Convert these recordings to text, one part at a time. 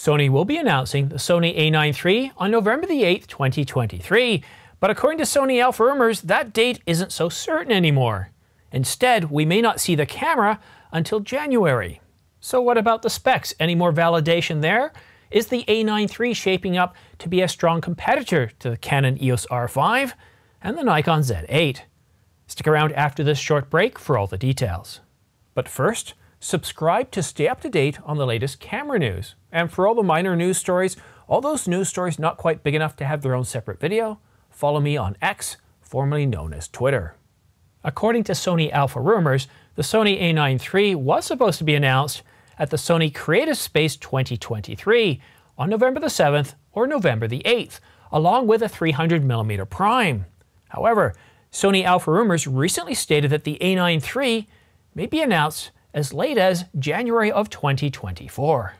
Sony will be announcing the Sony A9 III on November the 8th, 2023. But according to Sony Alpha Rumors, that date isn't so certain anymore. Instead, we may not see the camera until January. So what about the specs? Any more validation there? Is the A9 III shaping up to be a strong competitor to the Canon EOS R5 and the Nikon Z8? Stick around after this short break for all the details. But first, subscribe to stay up to date on the latest camera news. And for all the minor news stories, all those news stories not quite big enough to have their own separate video, follow me on X, formerly known as Twitter. According to Sony Alpha Rumors, the Sony A9 III was supposed to be announced at the Sony Creative Space 2023 on November the 7th or November the 8th, along with a 300mm prime. However, Sony Alpha Rumors recently stated that the A9 III may be announced as late as January of 2024.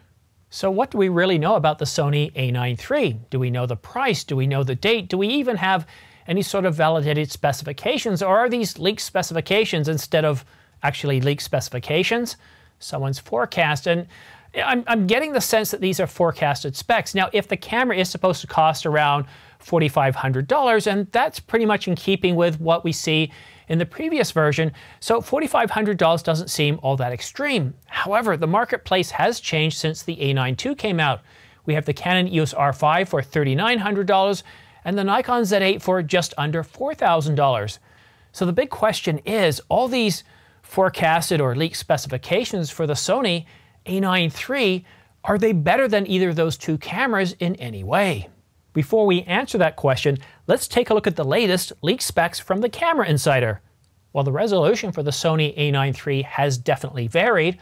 So what do we really know about the Sony A9 III? Do we know the price? Do we know the date? Do we even have any sort of validated specifications? Or are these leaked specifications instead of actually leaked specifications? Someone's forecast. And I'm, I'm getting the sense that these are forecasted specs. Now, if the camera is supposed to cost around $4,500, and that's pretty much in keeping with what we see in the previous version, so $4,500 doesn't seem all that extreme. However, the marketplace has changed since the A9 II came out. We have the Canon EOS R5 for $3,900 and the Nikon Z8 for just under $4,000. So the big question is, all these forecasted or leaked specifications for the Sony A9 III, are they better than either of those two cameras in any way? Before we answer that question, let's take a look at the latest leaked specs from the Camera Insider. While the resolution for the Sony A9 III has definitely varied,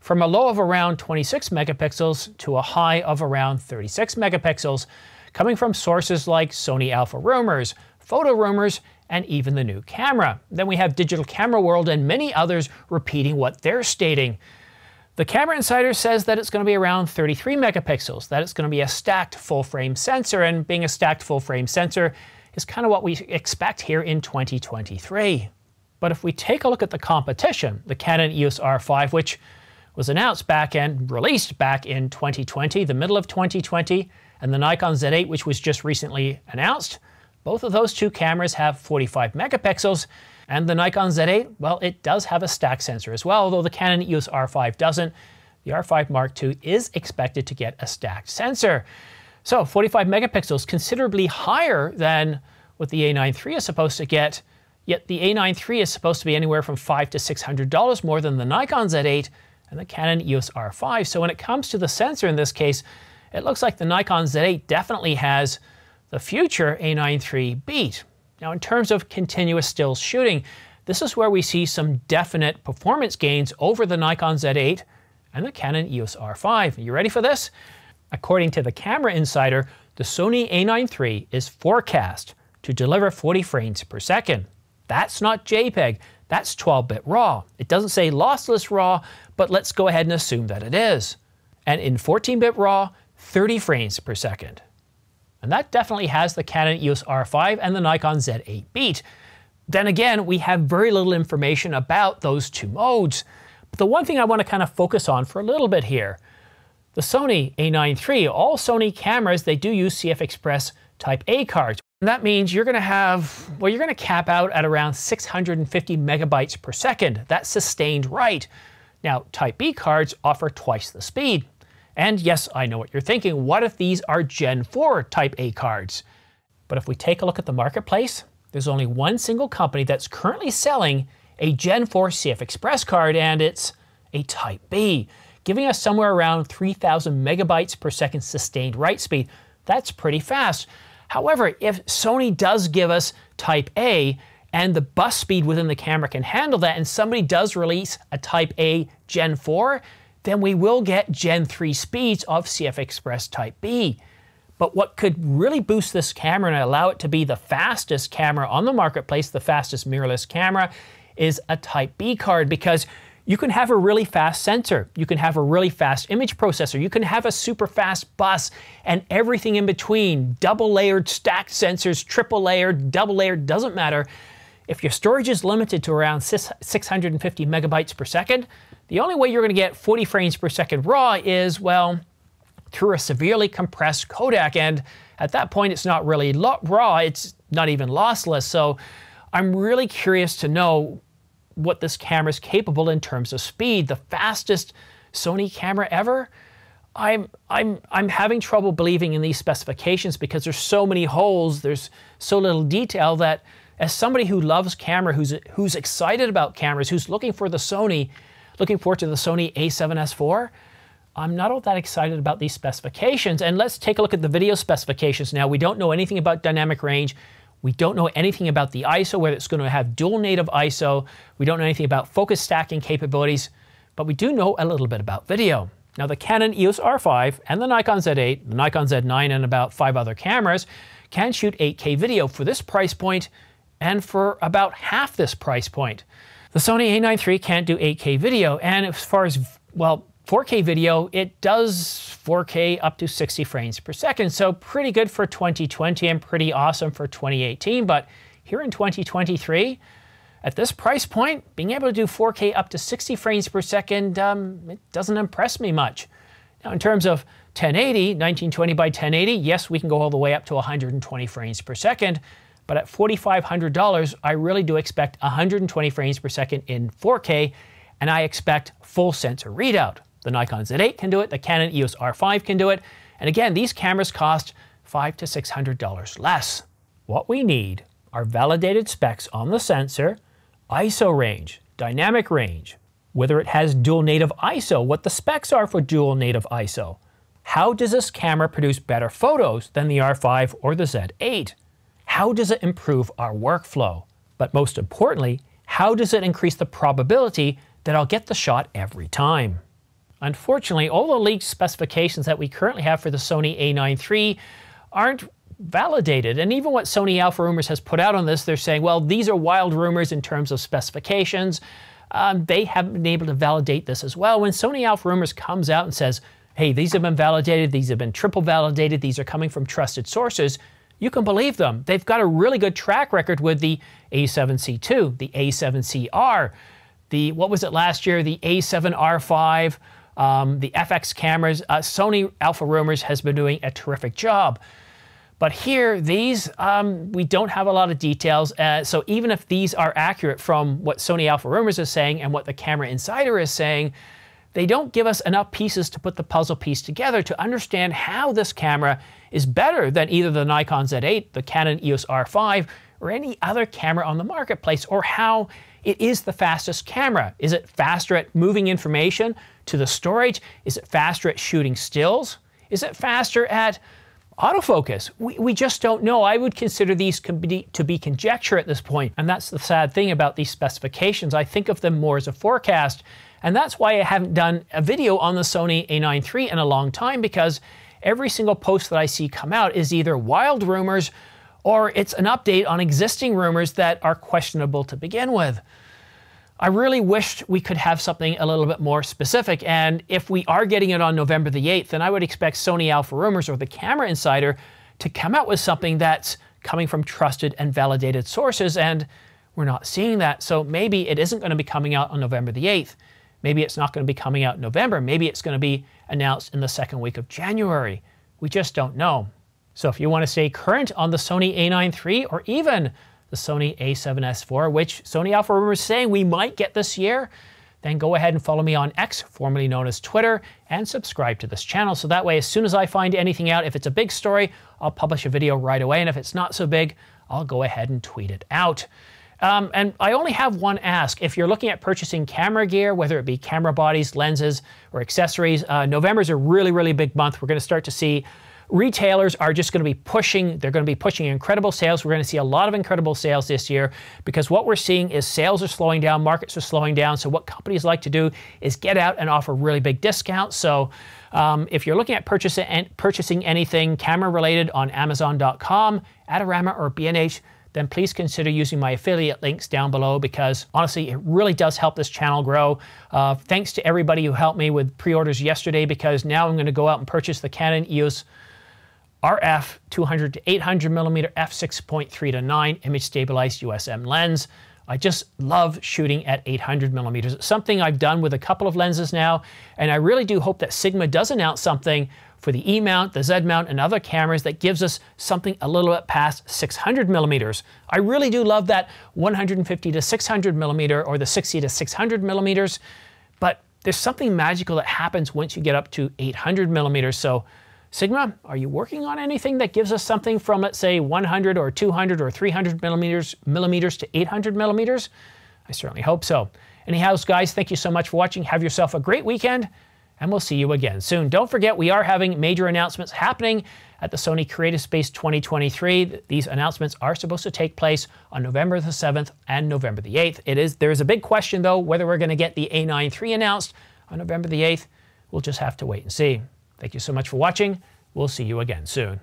from a low of around 26 megapixels to a high of around 36 megapixels, coming from sources like Sony Alpha Rumors, Photo Rumors, and even the new camera. Then we have Digital Camera World and many others repeating what they're stating. The Camera Insider says that it's going to be around 33 megapixels, that it's going to be a stacked full frame sensor, and being a stacked full frame sensor is kind of what we expect here in 2023. But if we take a look at the competition, the Canon EOS R5, which was announced back and released back in 2020, the middle of 2020, and the Nikon Z8, which was just recently announced, both of those two cameras have 45 megapixels, and the Nikon Z8, well, it does have a stack sensor as well, although the Canon EOS R5 doesn't. The R5 Mark II is expected to get a stacked sensor. So 45 megapixels, considerably higher than what the A9 III is supposed to get, yet the A9 III is supposed to be anywhere from five to $600 more than the Nikon Z8 and the Canon EOS R5. So when it comes to the sensor in this case, it looks like the Nikon Z8 definitely has the future A9 III beat. Now, in terms of continuous still shooting, this is where we see some definite performance gains over the Nikon Z8 and the Canon EOS R5. Are you ready for this? According to the Camera Insider, the Sony A9 III is forecast to deliver 40 frames per second. That's not JPEG, that's 12-bit RAW. It doesn't say lossless RAW, but let's go ahead and assume that it is. And in 14-bit RAW, 30 frames per second. And that definitely has the Canon EOS R5 and the Nikon Z8 beat. Then again, we have very little information about those two modes. But the one thing I want to kind of focus on for a little bit here, the Sony A9 III, all Sony cameras, they do use CF Express Type A cards. And that means you're going to have, well, you're going to cap out at around 650 megabytes per second. That's sustained write. Now, Type B cards offer twice the speed. And yes, I know what you're thinking. What if these are Gen 4 Type A cards? But if we take a look at the marketplace, there's only one single company that's currently selling a Gen 4 CF Express card, and it's a Type B, giving us somewhere around 3,000 megabytes per second sustained write speed. That's pretty fast. However, if Sony does give us Type A, and the bus speed within the camera can handle that, and somebody does release a Type A Gen 4, then we will get Gen 3 speeds of CF Express Type B. But what could really boost this camera and allow it to be the fastest camera on the marketplace, the fastest mirrorless camera, is a Type B card because you can have a really fast sensor, you can have a really fast image processor, you can have a super fast bus, and everything in between double layered, stacked sensors, triple layered, double layered, doesn't matter. If your storage is limited to around 650 megabytes per second, the only way you're going to get 40 frames per second raw is, well, through a severely compressed codec. And at that point, it's not really raw, it's not even lossless. So I'm really curious to know what this camera is capable in terms of speed. The fastest Sony camera ever? I'm, I'm, I'm having trouble believing in these specifications because there's so many holes, there's so little detail that as somebody who loves camera, who's, who's excited about cameras, who's looking for the Sony, looking forward to the Sony a7S IV, I'm not all that excited about these specifications. And let's take a look at the video specifications now. We don't know anything about dynamic range. We don't know anything about the ISO, whether it's going to have dual native ISO. We don't know anything about focus stacking capabilities, but we do know a little bit about video. Now the Canon EOS R5 and the Nikon Z8, the Nikon Z9 and about five other cameras can shoot 8K video for this price point and for about half this price point. The Sony a9 III can't do 8K video and as far as, well, 4K video, it does 4K up to 60 frames per second. So pretty good for 2020 and pretty awesome for 2018. But here in 2023, at this price point, being able to do 4K up to 60 frames per second, um, it doesn't impress me much. Now, in terms of 1080, 1920 by 1080, yes, we can go all the way up to 120 frames per second, but at $4,500, I really do expect 120 frames per second in 4K, and I expect full sensor readout. The Nikon Z8 can do it, the Canon EOS R5 can do it, and again, these cameras cost five to $600 less. What we need are validated specs on the sensor, ISO range, dynamic range, whether it has dual native ISO, what the specs are for dual native ISO. How does this camera produce better photos than the R5 or the Z8? How does it improve our workflow? But most importantly, how does it increase the probability that I'll get the shot every time? Unfortunately, all the leaked specifications that we currently have for the Sony a9 III aren't validated. And even what Sony Alpha Rumors has put out on this, they're saying, well, these are wild rumors in terms of specifications. Um, they haven't been able to validate this as well. When Sony Alpha Rumors comes out and says, hey, these have been validated, these have been triple validated, these are coming from trusted sources, you can believe them. They've got a really good track record with the A7C2, the A7CR, the, what was it last year, the A7R5, um, the FX cameras. Uh, Sony Alpha Rumors has been doing a terrific job. But here, these, um, we don't have a lot of details. Uh, so even if these are accurate from what Sony Alpha Rumors is saying and what the Camera Insider is saying, they don't give us enough pieces to put the puzzle piece together to understand how this camera is better than either the Nikon Z8, the Canon EOS R5, or any other camera on the marketplace, or how it is the fastest camera. Is it faster at moving information to the storage? Is it faster at shooting stills? Is it faster at autofocus. We, we just don't know. I would consider these to be conjecture at this point, and that's the sad thing about these specifications. I think of them more as a forecast, and that's why I haven't done a video on the Sony a9 III in a long time, because every single post that I see come out is either wild rumors or it's an update on existing rumors that are questionable to begin with. I really wished we could have something a little bit more specific. And if we are getting it on November the 8th, then I would expect Sony Alpha Rumors or the Camera Insider to come out with something that's coming from trusted and validated sources. And we're not seeing that. So maybe it isn't going to be coming out on November the 8th. Maybe it's not going to be coming out in November. Maybe it's going to be announced in the second week of January. We just don't know. So if you want to stay current on the Sony a9 III or even the Sony a7S IV, which Sony Alpha Rumors is saying we might get this year, then go ahead and follow me on X, formerly known as Twitter, and subscribe to this channel. So that way, as soon as I find anything out, if it's a big story, I'll publish a video right away. And if it's not so big, I'll go ahead and tweet it out. Um, and I only have one ask. If you're looking at purchasing camera gear, whether it be camera bodies, lenses, or accessories, uh, November is a really, really big month. We're going to start to see retailers are just going to be pushing, they're going to be pushing incredible sales. We're going to see a lot of incredible sales this year because what we're seeing is sales are slowing down, markets are slowing down. So what companies like to do is get out and offer really big discounts. So um, if you're looking at purchasing, purchasing anything camera related on Amazon.com, Adorama, or B&H, then please consider using my affiliate links down below because honestly, it really does help this channel grow. Uh, thanks to everybody who helped me with pre-orders yesterday because now I'm going to go out and purchase the Canon EOS RF 200 to 800 millimeter f6.3 to 9 image stabilized USM lens. I just love shooting at 800 millimeters. It's something I've done with a couple of lenses now, and I really do hope that Sigma does announce something for the E mount, the Z mount, and other cameras that gives us something a little bit past 600 millimeters. I really do love that 150 to 600 millimeter or the 60 to 600 millimeters, but there's something magical that happens once you get up to 800 millimeters. So Sigma, are you working on anything that gives us something from, let's say, 100 or 200 or 300 millimeters, millimeters to 800 millimeters? I certainly hope so. Anyhow, guys, thank you so much for watching. Have yourself a great weekend, and we'll see you again soon. Don't forget, we are having major announcements happening at the Sony Creative Space 2023. These announcements are supposed to take place on November the 7th and November the 8th. It is there is a big question though whether we're going to get the A9 III announced on November the 8th. We'll just have to wait and see. Thank you so much for watching. We'll see you again soon.